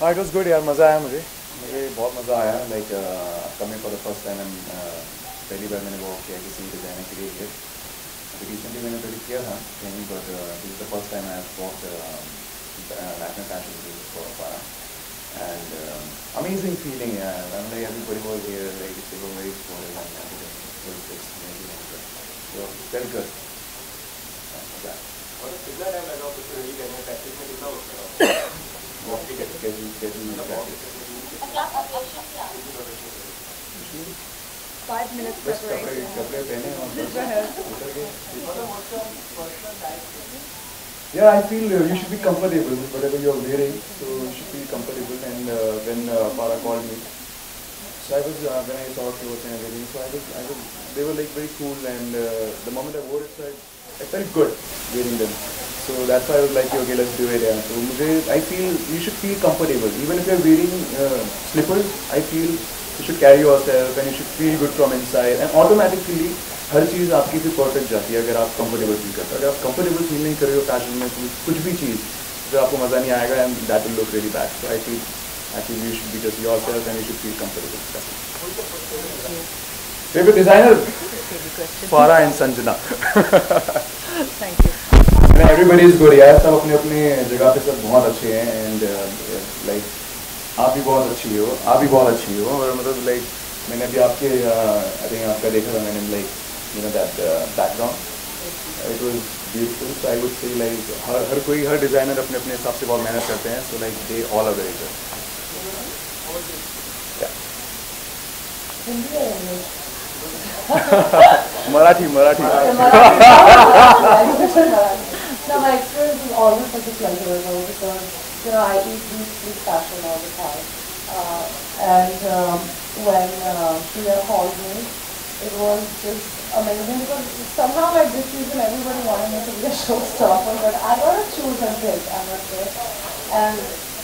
हाँ it was good यार मज़ा आया मुझे मुझे बहुत मज़ा आया like coming for the first time and पहली बार मैंने वॉक किया किसी डिज़ाइनर के लिए अभी रिसेंटली मैंने पहले किया था कहीं but this is the first time I walk national fashion week for पारा and um, amazing feeling yeah I'm like everybody was here like they were five minutes preparation. yeah, I feel uh, you should be comfortable with whatever you are wearing. So you should be comfortable. And uh, when uh, Farah called me, so I was uh, when I saw clothes and everything. So I was, I was, they were like very cool. And uh, the moment I wore it, so I, I felt good wearing them. So that's why I was like, okay, let's do it. Yeah. So मुझे, I feel you should feel comfortable. Even if you're wearing uh, slippers, I feel you should carry yourself and you should feel good from inside. And automatically हर चीज़ आपकी फिर perfect जाती है अगर आप comfortable feel करते हो अगर आप कंफर्टेबल फील नहीं कर रहे हो फ़ैशन में तो कुछ भी चीज़ जो आपको मज़ा नहीं आएगा and that will look really bad so I feel I feel you should be just yourself and you should feel comfortable favourite designer Farah and Sanjana Thank everybody is good यार। सब अपने अपने जगह पे सब बहुत अच्छे हैं एंड लाइक आप भी बहुत अच्छी हो, आप भी बहुत अच्छी हो, और मतलब लाइक मैंने अभी आपके आई थिंक आपका देखा था मैंने like you know that background it was beautiful so I would say like हर हर कोई, हर डिज़ाइनर अपने अपने हिसाब से बहुत मेहनत करते हैं so like they all are very Marathi. Marathi. No, my experience is always such a pleasurable because you know I eat these street fashion all the time, uh, and um, when uh, Priya called me, it was just amazing because somehow like this season everybody wanted me to be a showstopper, but I gotta choose and pick, I must say, and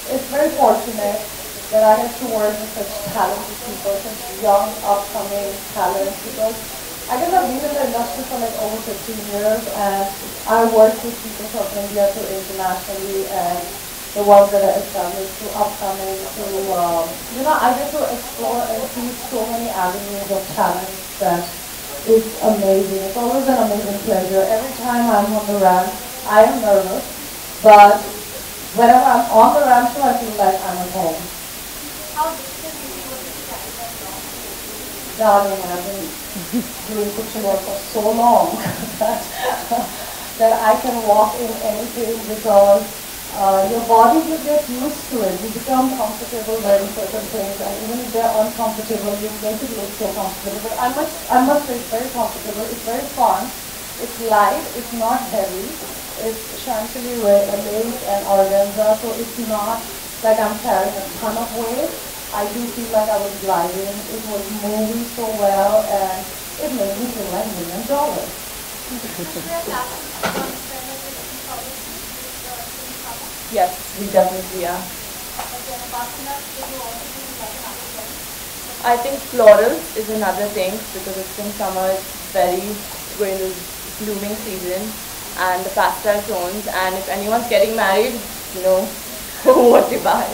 it's very fortunate that I get to work with such talented people, such young upcoming talents because I guess I've been in the industry for like over 15 years and I work with people from India to internationally and the ones that are established to upcoming to, um, you know, I get to explore and see so many avenues of talent that it's amazing. It's always an amazing pleasure. Every time I'm on the ramp, I am nervous, but whenever I'm on the ramp show, I feel like I'm at home. Darling, I've been doing kitchen work for so long that, that I can walk in anything because uh, your body will get used to it. You become comfortable wearing certain things and even if they're uncomfortable, you make it look so comfortable. But I must, I must say it's very comfortable. It's very fun. It's light. It's not heavy. It's chantilly lace and organza, so it's not like I'm carrying a ton of weight. I do feel like I was gliding. It was moving so well and it made me feel like million dollars. Yes, we definitely are. I think floral is another thing because it's in summer, it's very going to blooming season and the pastel tones and if anyone's getting married, you know what to buy.